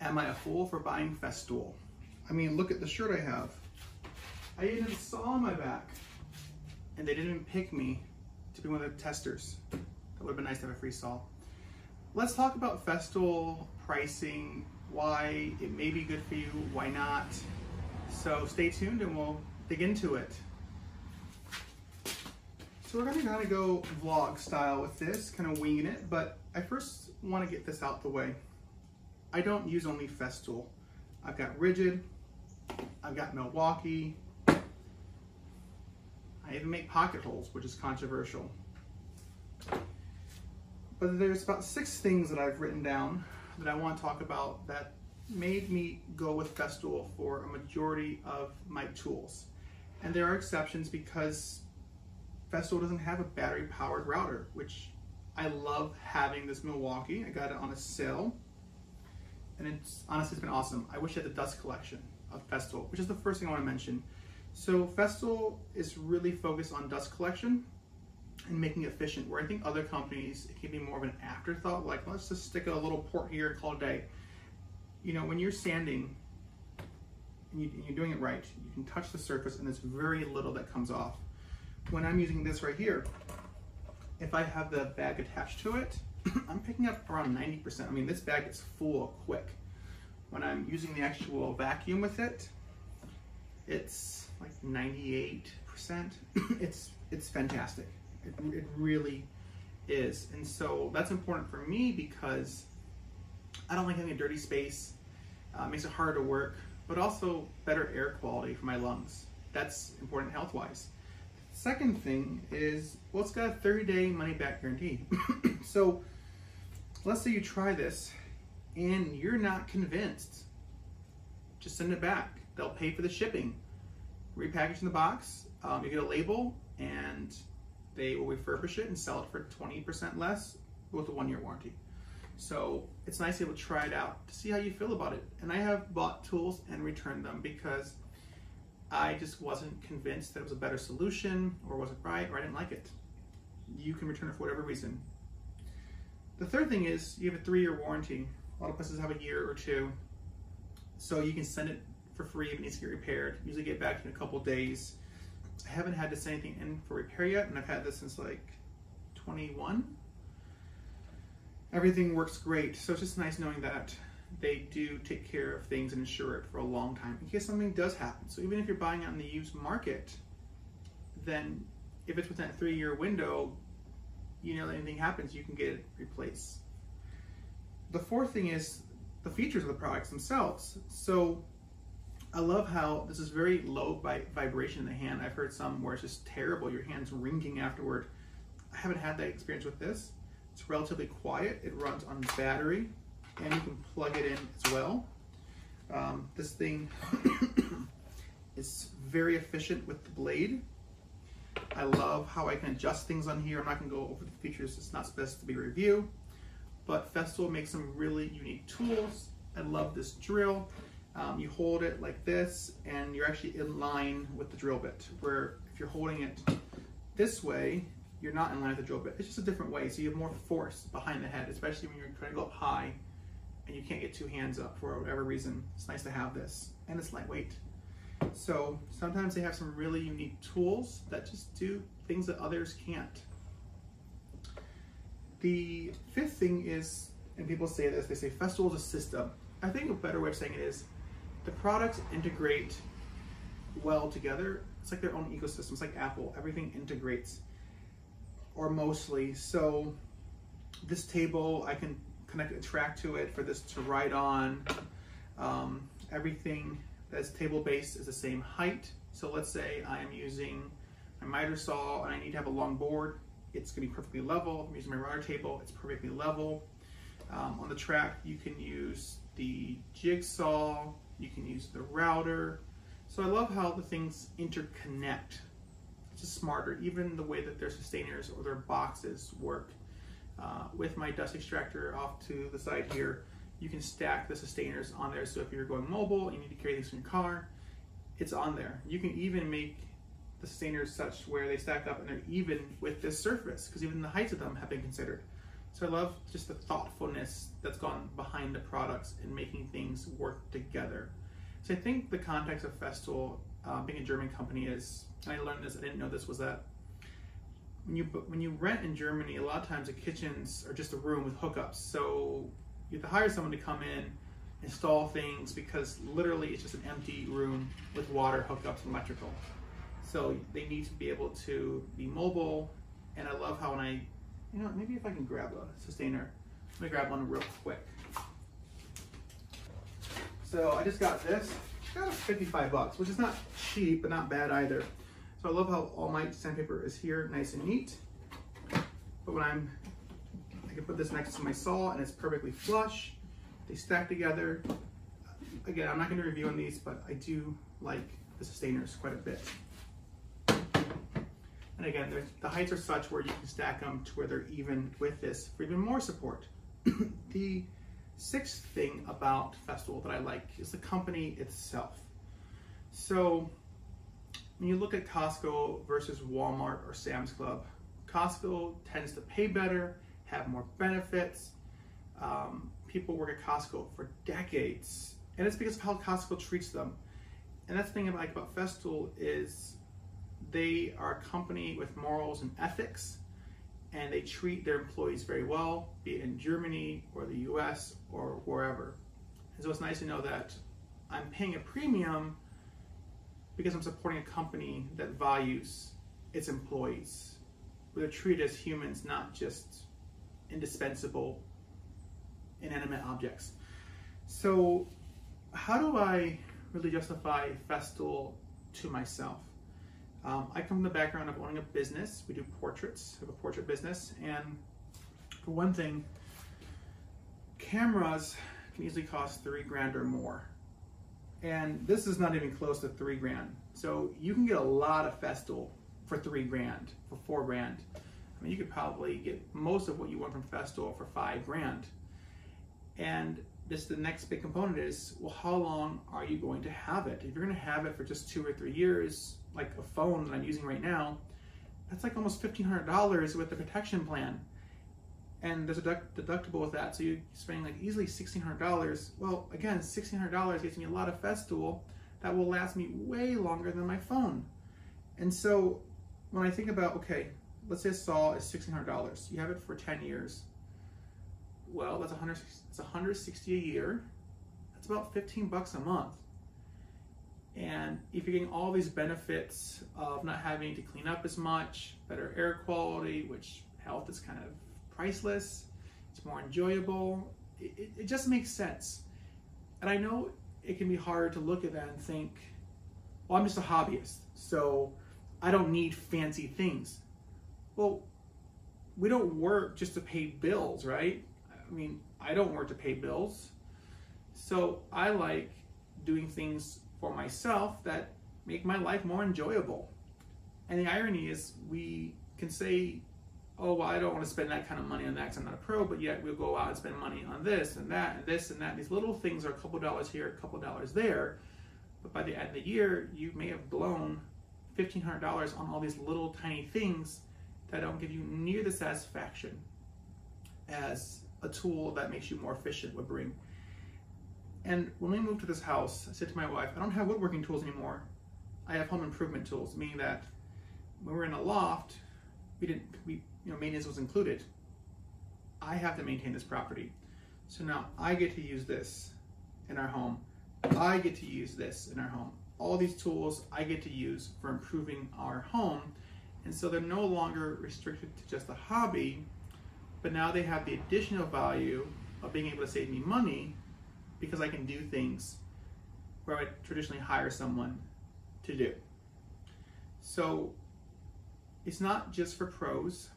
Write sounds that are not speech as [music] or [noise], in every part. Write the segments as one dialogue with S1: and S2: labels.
S1: Am I a fool for buying Festool? I mean, look at the shirt I have. I even saw on my back, and they didn't pick me to be one of the testers. That would have been nice to have a free saw. Let's talk about Festool pricing, why it may be good for you, why not. So stay tuned and we'll dig into it. So we're gonna kind of go vlog style with this, kind of winging it, but I first wanna get this out the way. I don't use only Festool. I've got Ridgid, I've got Milwaukee, I even make pocket holes, which is controversial. But there's about six things that I've written down that I want to talk about that made me go with Festool for a majority of my tools. And there are exceptions because Festool doesn't have a battery powered router, which I love having this Milwaukee. I got it on a sale and it's honestly it's been awesome. I wish I had the dust collection of Festool, which is the first thing I want to mention. So Festool is really focused on dust collection and making it efficient, where I think other companies, it can be more of an afterthought, like let's just stick a little port here and call it a day. You know, when you're sanding and, you, are doing it right, you can touch the surface and there's very little that comes off. When I'm using this right here, if I have the bag attached to it, [coughs] I'm picking up around 90%. I mean, this bag is full quick. When I'm using the actual vacuum with it, it's like 98%. [coughs] it's, it's fantastic. It, it really is. And so that's important for me because I don't like having a dirty space. Uh, makes it harder to work, but also better air quality for my lungs. That's important health-wise. Second thing is, well, it's got a 30-day money-back guarantee. [coughs] so let's say you try this and you're not convinced. Just send it back. They'll pay for the shipping. Repackage in the box. Um, you get a label and they will refurbish it and sell it for 20% less with a one year warranty. So it's nice to be able to try it out to see how you feel about it. And I have bought tools and returned them because I just wasn't convinced that it was a better solution or wasn't right or I didn't like it. You can return it for whatever reason. The third thing is you have a three year warranty. A lot of places have a year or two. So you can send it for free if it needs to get repaired. Usually get back in a couple days. I haven't had to send anything in for repair yet, and I've had this since like 21. Everything works great, so it's just nice knowing that they do take care of things and insure it for a long time in case something does happen. So even if you're buying on the used market, then if it's within a three-year window, you know anything happens, you can get it replaced. The fourth thing is the features of the products themselves. So I love how this is very low by vibration in the hand. I've heard some where it's just terrible, your hand's ringing afterward. I haven't had that experience with this. It's relatively quiet. It runs on battery and you can plug it in as well. Um, this thing [coughs] is very efficient with the blade. I love how I can adjust things on here. I'm not gonna go over the features. It's not supposed to be review, but Festool makes some really unique tools. I love this drill. Um, you hold it like this and you're actually in line with the drill bit where if you're holding it this way you're not in line with the drill bit it's just a different way so you have more force behind the head especially when you're trying to go up high and you can't get two hands up for whatever reason it's nice to have this and it's lightweight so sometimes they have some really unique tools that just do things that others can't the fifth thing is and people say this they say Festool is a system I think a better way of saying it is the products integrate well together. It's like their own ecosystem. It's like Apple. Everything integrates, or mostly. So this table, I can connect a track to it for this to write on. Um, everything that's table base is the same height. So let's say I am using my miter saw and I need to have a long board. It's gonna be perfectly level. I'm using my router table, it's perfectly level. Um, on the track, you can use the jigsaw, you can use the router. So I love how the things interconnect. It's just smarter, even the way that their Systainers or their boxes work. Uh, with my dust extractor off to the side here, you can stack the Systainers on there. So if you're going mobile, you need to carry these in your car, it's on there. You can even make the Systainers such where they stack up and they're even with this surface because even the heights of them have been considered. So I love just the thoughtfulness that's gone behind the products and making things work together. So I think the context of Festool, uh, being a German company, is, and I learned this, I didn't know this, was that when you when you rent in Germany, a lot of times the kitchens are just a room with hookups. So you have to hire someone to come in, install things because literally it's just an empty room with water hookups and electrical. So they need to be able to be mobile. And I love how when I, you know, maybe if I can grab a Systainer, let me grab one real quick. So I just got this. Got 55 bucks, which is not cheap, but not bad either. So I love how all my sandpaper is here, nice and neat. But when I'm, can put this next to my saw and it's perfectly flush. They stack together. Again, I'm not gonna review on these, but I do like the Systainers quite a bit. And again, the heights are such where you can stack them to where they're even with this for even more support. [clears throat] the sixth thing about Festool that I like is the company itself. So when you look at Costco versus Walmart or Sam's Club, Costco tends to pay better, have more benefits. Um, people work at Costco for decades, and it's because of how Costco treats them. And that's the thing I like about Festool is they are a company with morals and ethics, and they treat their employees very well, be it in Germany or the US or wherever. And so it's nice to know that I'm paying a premium because I'm supporting a company that values its employees, they're treated as humans, not just indispensable inanimate objects. So, how do I really justify Festool to myself? Um, I come from the background of owning a business. We do portraits, have a portrait business, and for one thing, cameras can easily cost three grand or more. And this is not even close to three grand. So you can get a lot of Festool for three grand, for four grand. I mean, you could probably get most of what you want from Festool for five grand. And this the next big component is, well, how long are you going to have it? If you're going to have it for just two or three years, like a phone that I'm using right now, that's like almost $1,500 with the protection plan and there's a deductible with that, so you're spending like easily $1,600. Well, again, $1,600 gets me a lot of Festool that will last me way longer than my phone. And so when I think about, okay, let's say a saw is $1,600, you have it for 10 years. Well, that's 100, it's 160 a year. That's about 15 bucks a month. And if you're getting all these benefits of not having to clean up as much, better air quality, which health is kind of priceless, it's more enjoyable. It, it, it just makes sense. And I know it can be hard to look at that and think, well, I'm just a hobbyist, so I don't need fancy things. Well, we don't work just to pay bills, right? I mean, I don't work to pay bills. So I like doing things for myself that make my life more enjoyable. And the irony is, we can say oh, well, I don't want to spend that kind of money on that because I'm not a pro, but yet we'll go out and spend money on this and that and this and that. These little things are a couple dollars here, a couple dollars there. But by the end of the year, you may have blown $1,500 on all these little tiny things that don't give you near the satisfaction as a tool that makes you more efficient would bring. And when we moved to this house, I said to my wife, I don't have woodworking tools anymore. I have home improvement tools, meaning that when we're in a loft, we didn't we you know maintenance was included. I have to maintain this property. So now I get to use this in our home. I get to use this in our home. All these tools I get to use for improving our home. And so they're no longer restricted to just a hobby, but now they have the additional value of being able to save me money because I can do things where I would traditionally hire someone to do. So it's not just for pros.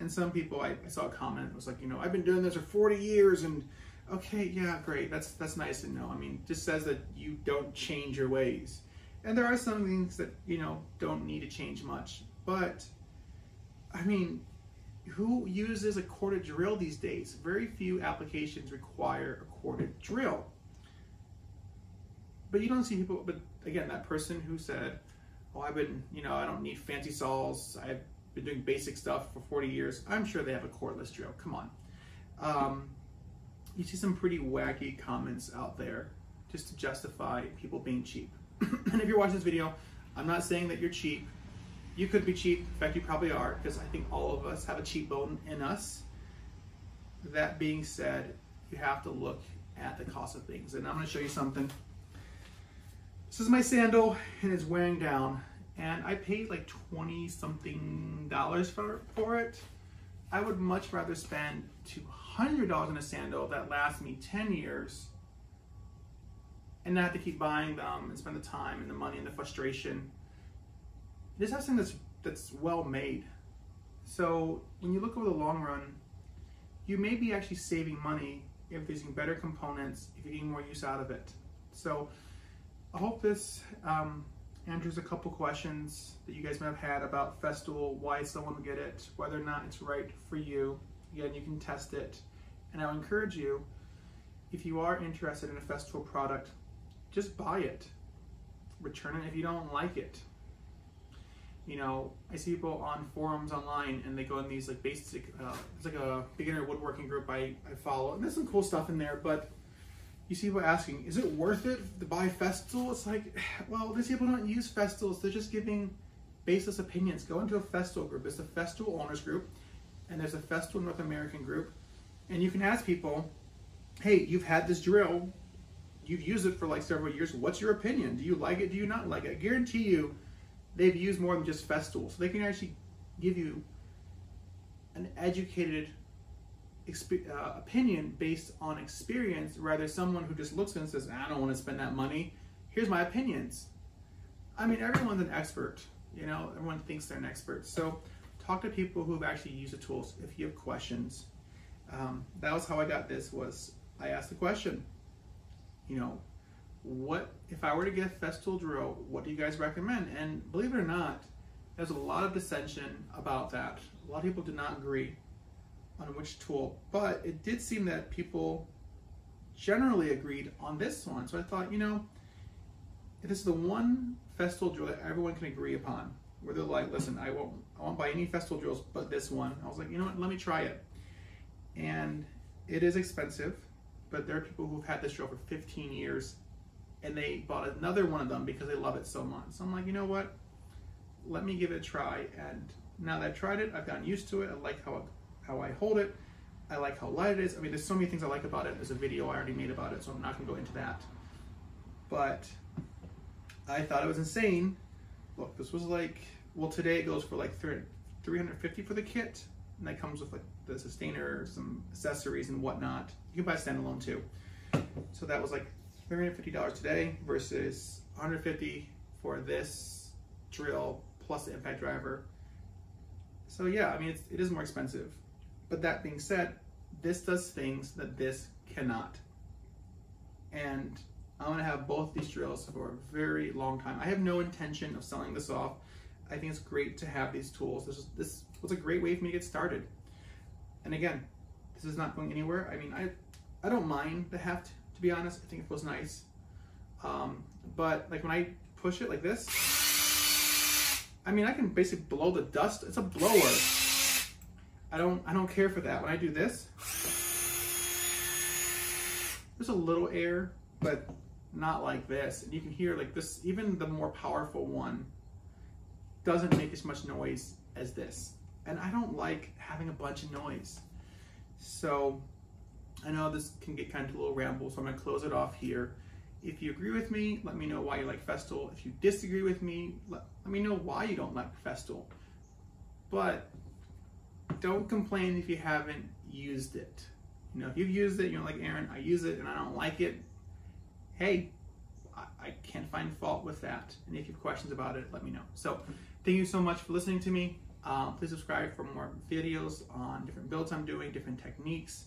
S1: And some people, I, I saw a comment, it was like, you know, I've been doing this for 40 years and okay, yeah, great. That's, that's nice to know. I mean, just says that you don't change your ways. And there are some things that, you know, don't need to change much. But, I mean, who uses a corded drill these days? Very few applications require a corded drill. But you don't see people, but again, that person who said, oh, I've been, you know, I don't need fancy saws. I've been doing basic stuff for 40 years. I'm sure they have a cordless drill. Come on. um, you see some pretty wacky comments out there just to justify people being cheap. [clears throat] and if you're watching this video, I'm not saying that you're cheap. You could be cheap. In fact, you probably are, because I think all of us have a cheap bone in us. That being said, you have to look at the cost of things. And I'm going to show you something. This is my sandal, and it's wearing down. And I paid like 20 something dollars for, for it. I would much rather spend $200 on a sandal that lasts me 10 years and not have to keep buying them and spend the time and the money and the frustration. Just have something that's that's well made. So when you look over the long run, you may be actually saving money if you're using better components, if you're getting more use out of it. So I hope this um, answers a couple questions that you guys might have had about Festool, why someone would get it, whether or not it's right for you. Again, you can test it. And I'll encourage you, if you are interested in a Festool product, just buy it. Return it if you don't like it. You know, I see people on forums online and they go in these like basic, uh, it's like a beginner woodworking group I, I follow. And there's some cool stuff in there, but you see people asking, is it worth it to buy Festool? It's like, [sighs] well, these people don't use Festools. They're just giving baseless opinions. Go into a Festool group. It's the Festool Owners Group, and there's a Festool North American group. And you can ask people, hey, you've had this drill you've used it for like several years. What's your opinion? Do you like it? Do you not like it? I guarantee you they've used more than just Festool. So they can actually give you an educated uh, opinion based on experience rather someone who just looks and says, I don't want to spend that money. Here's my opinions. I mean, everyone's an expert. You know, everyone thinks they're an expert. So talk to people who've actually used the tools if you have questions. Um, that was how I got this was I asked the question you know, what if I were to get a Festool drill, what do you guys recommend? And believe it or not, there's a lot of dissension about that. A lot of people did not agree on which tool, but it did seem that people generally agreed on this one. So I thought, you know, if this is the one Festool drill that everyone can agree upon, where they're like, listen, I won't, I won't buy any Festool drills but this one. I was like, you know what, let me try it. And it is expensive but there are people who've had this drill for 15 years and they bought another one of them because they love it so much. So I'm like, you know what? Let me give it a try. And now that I've tried it, I've gotten used to it. I like how, how I hold it. I like how light it is. I mean, there's so many things I like about it. There's a video I already made about it, so I'm not gonna go into that. But I thought it was insane. Look, this was like, well, today it goes for like 350 for the kit. And that comes with like the Systainer, some accessories and whatnot. You can buy standalone too. So that was like $350 today versus 150 for this drill plus the impact driver. So yeah, I mean, it's, it is more expensive. But that being said, this does things that this cannot. And I'm gonna have both these drills for a very long time. I have no intention of selling this off. I think it's great to have these tools. This, is, this was a great way for me to get started. And again, this is not going anywhere. I mean, I, I don't mind the heft, be honest. I think it feels nice. Um, but like when I push it like this, I mean, I can basically blow the dust. It's a blower. I don't, I don't care for that. When I do this, there's a little air, but not like this. And you can hear like this, even the more powerful one doesn't make as much noise as this. And I don't like having a bunch of noise. So I know this can get kind of a little ramble, so I'm gonna close it off here. If you agree with me, let me know why you like Festool. If you disagree with me, let, let me know why you don't like Festool. But don't complain if you haven't used it. You know, if you've used it, you're like, Aaron, I use it and I don't like it. Hey, I, I can't find fault with that. And if you have questions about it, let me know. So thank you so much for listening to me. Um, please subscribe for more videos on different builds I'm doing, different techniques,